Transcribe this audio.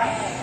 Yeah.